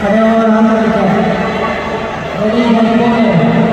金をなんとかして、乗込、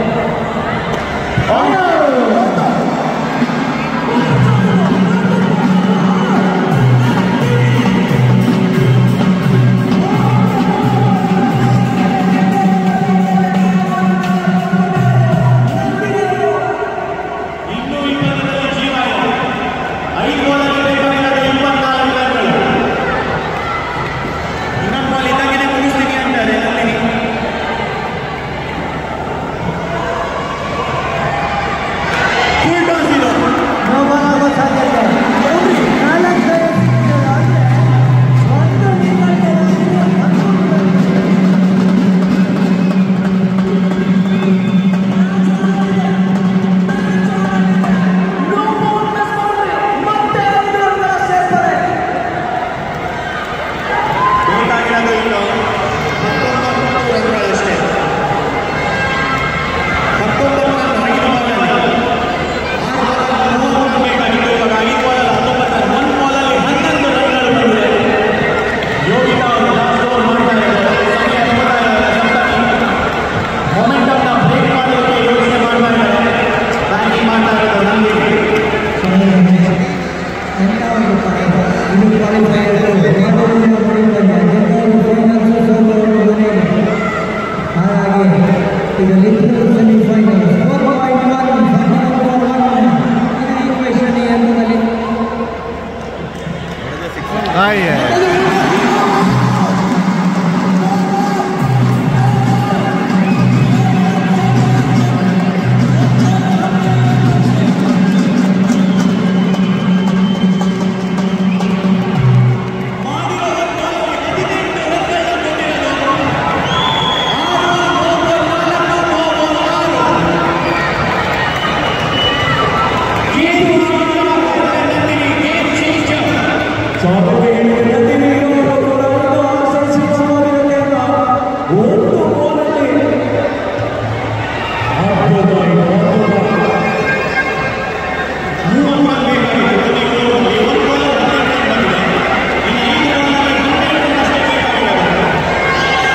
Bahia.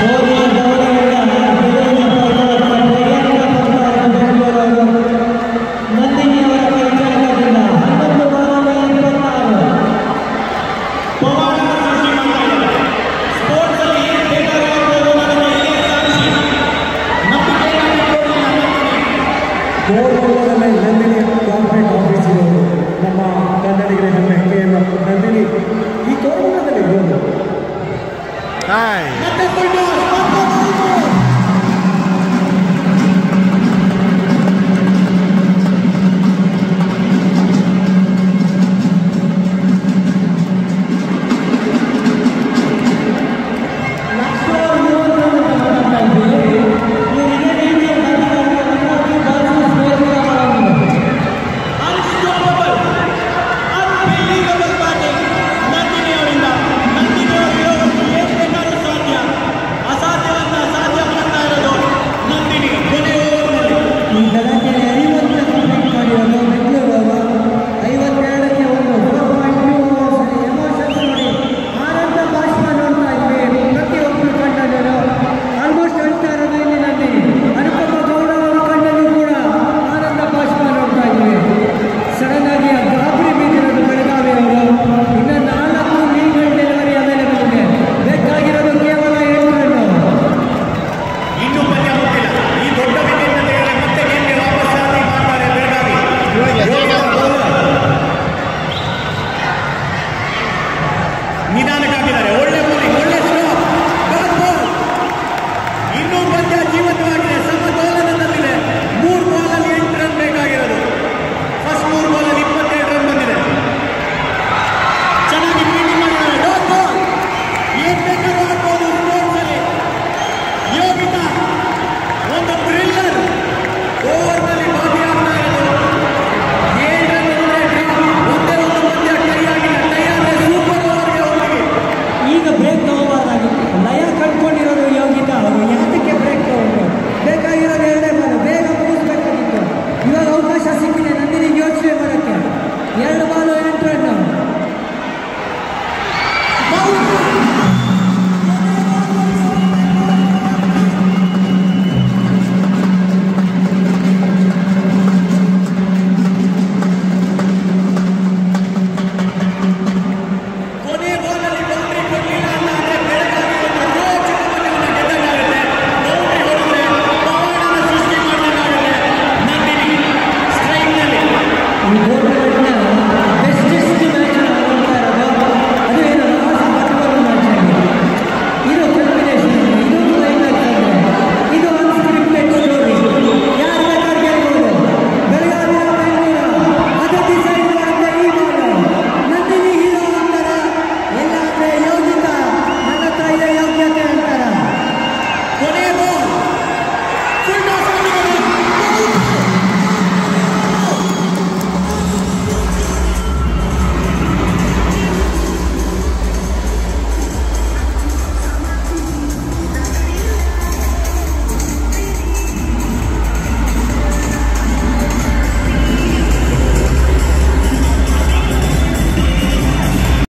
Four-year-old